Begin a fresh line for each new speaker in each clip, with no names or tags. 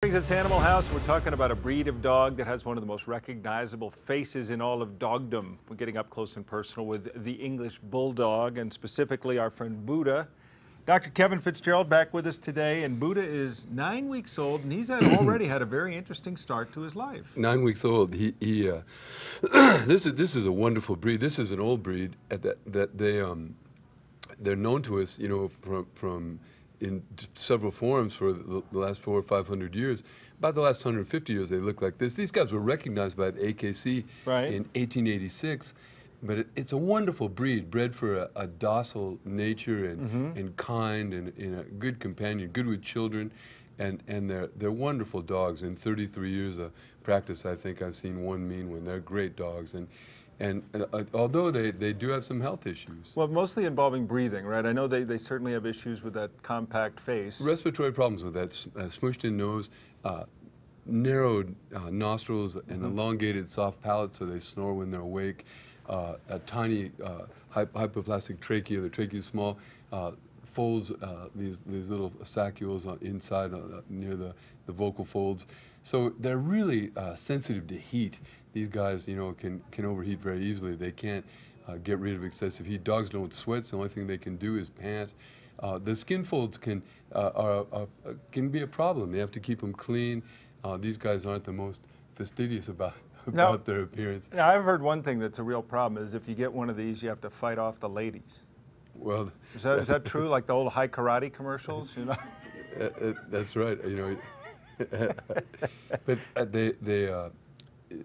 It's Animal House. We're talking about a breed of dog that has one of the most recognizable faces in all of dogdom. We're getting up close and personal with the English Bulldog and specifically our friend Buddha. Dr. Kevin Fitzgerald back with us today, and Buddha is nine weeks old, and he's had already had a very interesting start to his life.
Nine weeks old. He, he uh, this is this is a wonderful breed. This is an old breed at that that they um, they're known to us, you know, from from in several forms for the, last four or five hundred years. About the last 150 years, they look like this. These guys were recognized by the AKC
right.
in 1886. But it, it's a wonderful breed, bred for a, a docile nature and, mm -hmm. and kind and, and, a good companion, good with children. And, and they're, they're wonderful dogs. In 33 years of practice, I think I've seen one mean one. They're great dogs. And, and uh, uh, although they, they do have some health issues.
Well, mostly involving breathing, right? I know they, they certainly have issues with that compact face.
Respiratory problems with that uh, smushed in nose, uh, narrowed uh, nostrils, and mm -hmm. elongated soft palate so they snore when they're awake, uh, a tiny hypoplastic trachea, the trachea is small, folds, these, these little saccules inside near the, the vocal folds. So they're really sensitive to heat these guys, you know, can, can overheat very easily. They can't uh, get rid of excessive heat. Dogs don't sweat, so the only thing they can do is pant. Uh, the skin folds can, uh, are, are, uh, can be a problem. They have to keep them clean. Uh, these guys aren't the most fastidious about, about now, their appearance.
Now, I've heard one thing that's a real problem is if you get one of these, you have to fight off the ladies.
Well,
is that, is that true? Like the old Hai Karate commercials, you know?
Uh, that's right. You know, but they they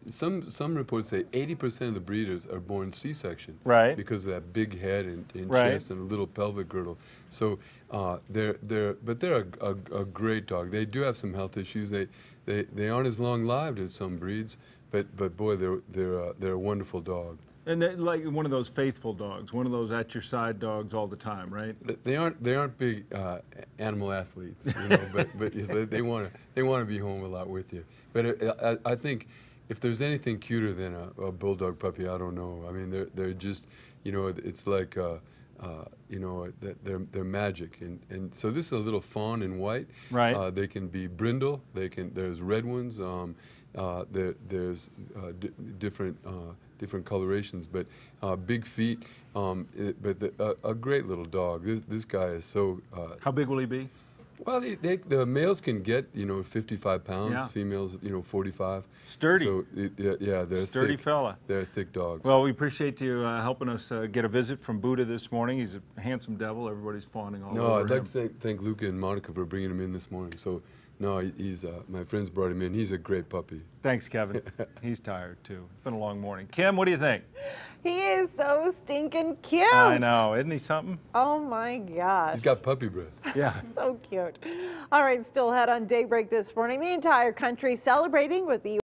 some some reports say 80% of the breeders are born C-section,
right?
Because of that big head and, and
right.
chest and a little pelvic girdle. So uh, they're they're but they're a, a, a, great dog. They do have some health issues. They they they aren't as long lived as some breeds, but but boy, they're they're uh, they're a wonderful dog.
And they're like one of those faithful dogs, one of those at your side dogs all the time, right?
They aren't they aren't big uh, animal athletes, you know, but but they want to they want to be home a lot with you. But uh, I, I think if there's anything cuter than a, a, bulldog puppy, I don't know. I mean, they're they're just, you know, it's like, uh, uh, you know, they're they're magic, and and so this is a little fawn in white.
Right.
Uh, they can be brindle. They can. There's red ones. Um, uh, there, there's uh, different uh, different colorations, but big feet. Um, it, but the, a great little dog. This this guy is so.
How big will he be?
Well, they, they, the males can get you know 55 pounds. Yeah. Females, you know, 45.
Sturdy.
So yeah, yeah they're
sturdy
thick,
fella.
They're thick dogs.
Well, we appreciate you uh, helping us uh, get a visit from Buddha this morning. He's a handsome devil. Everybody's fawning all
no,
over
No, I'd like to thank, thank Luca and Monica for bringing him in this morning. So, no, he's uh, my friends brought him in. He's a great puppy.
Thanks, Kevin. he's tired too. It's been a long morning. Kim, what do you think?
He is so stinking cute.
I know. Isn't he something?
Oh my gosh.
He's got puppy breath.
Yeah.
so cute. All right, still ahead on Daybreak this morning. The entire country celebrating with the